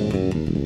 Música